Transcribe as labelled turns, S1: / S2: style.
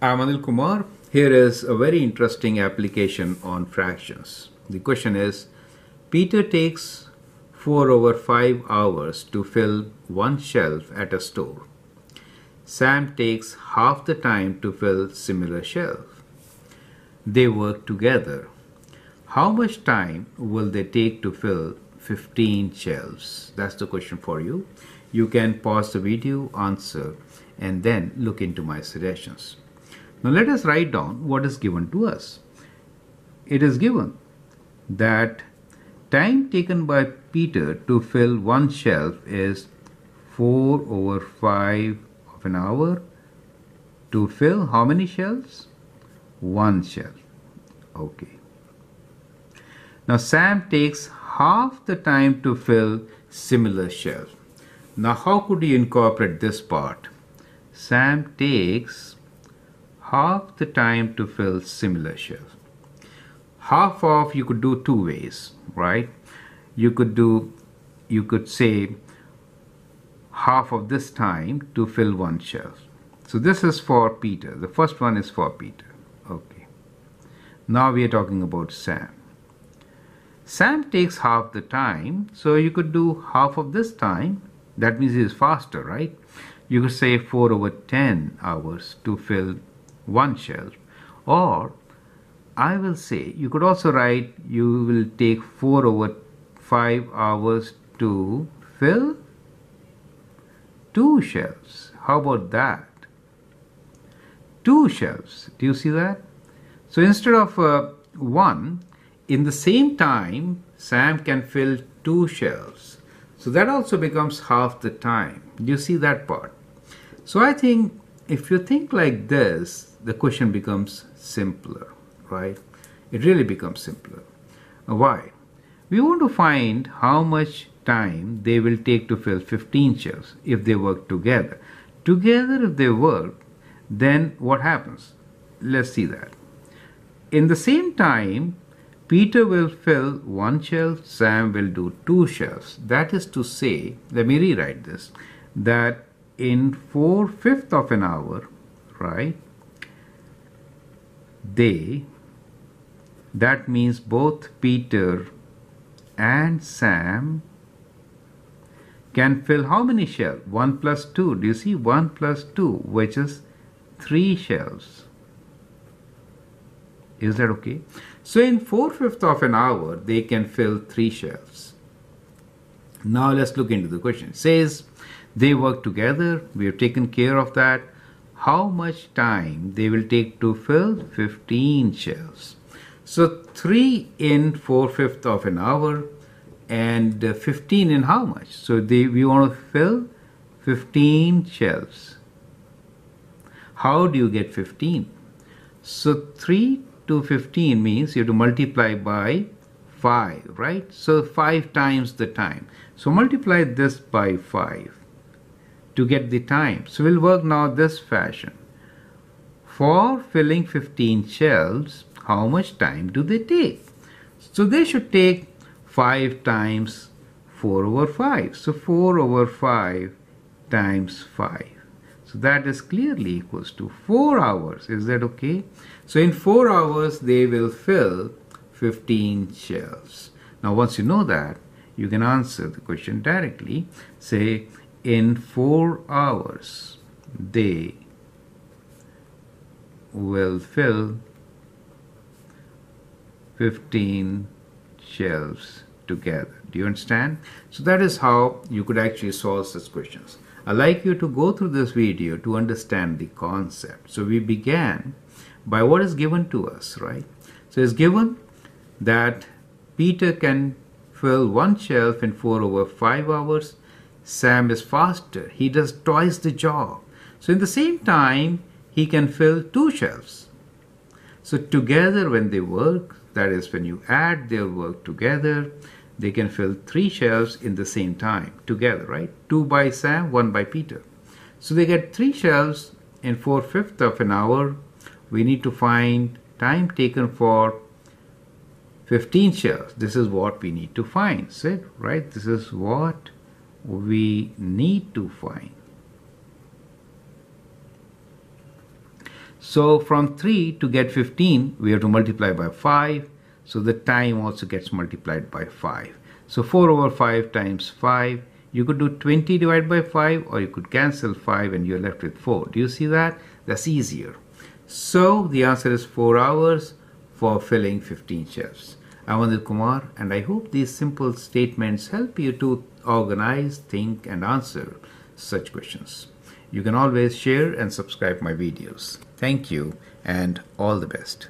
S1: I'm Anil Kumar. Here is a very interesting application on fractions. The question is Peter takes 4 over 5 hours to fill one shelf at a store. Sam takes half the time to fill similar shelf. They work together. How much time will they take to fill 15 shelves? That's the question for you. You can pause the video, answer, and then look into my suggestions. Now let us write down what is given to us. It is given that time taken by Peter to fill one shelf is 4 over 5 of an hour to fill how many shelves? One shelf. Okay. Now Sam takes half the time to fill similar shelf. Now how could you incorporate this part? Sam takes half the time to fill similar shelf. Half of you could do two ways, right? You could do, you could say half of this time to fill one shelf. So this is for Peter. The first one is for Peter. Okay. Now we are talking about Sam. Sam takes half the time, so you could do half of this time. That means he is faster, right? You could say 4 over 10 hours to fill one shelf. Or I will say, you could also write you will take 4 over 5 hours to fill two shelves. How about that? Two shelves. Do you see that? So instead of uh, one, in the same time, Sam can fill two shelves. So that also becomes half the time. Do you see that part? So I think if you think like this, the question becomes simpler, right? It really becomes simpler. Why? We want to find how much time they will take to fill 15 shelves if they work together. Together, if they work, then what happens? Let's see that. In the same time, Peter will fill one shelf, Sam will do two shelves. That is to say, let me rewrite this, that in 4 fifth of an hour, right, they, that means both Peter and Sam can fill how many shelves? 1 plus 2. Do you see? 1 plus 2, which is 3 shelves. Is that okay? So in 4 fifths of an hour, they can fill 3 shelves. Now let's look into the question. It says they work together. We have taken care of that. How much time they will take to fill 15 shelves. So 3 in 4 fifth of an hour and uh, 15 in how much? So they, we want to fill 15 shelves. How do you get 15? So 3 to 15 means you have to multiply by 5, right? So 5 times the time. So multiply this by 5 to get the time. So we'll work now this fashion. For filling 15 shelves, how much time do they take? So they should take 5 times 4 over 5. So 4 over 5 times 5. So that is clearly equals to 4 hours. Is that okay? So in 4 hours they will fill 15 shelves. Now once you know that, you can answer the question directly. Say in 4 hours they will fill 15 shelves together. Do you understand? So that is how you could actually solve such questions. I'd like you to go through this video to understand the concept. So we began by what is given to us, right? So it's given that Peter can fill one shelf in 4 over 5 hours. Sam is faster. He does twice the job. So in the same time, he can fill two shelves. So together when they work, that is when you add their work together, they can fill three shelves in the same time together, right? Two by Sam, one by Peter. So they get three shelves in four fifths of an hour. We need to find time taken for 15 shelves. This is what we need to find, right? This is what we need to find. So from 3 to get 15, we have to multiply by 5. So the time also gets multiplied by 5. So 4 over 5 times 5. You could do 20 divided by 5 or you could cancel 5 and you're left with 4. Do you see that? That's easier. So the answer is 4 hours for filling 15 shelves. I'm Anil Kumar and I hope these simple statements help you to organize, think and answer such questions. You can always share and subscribe my videos. Thank you and all the best.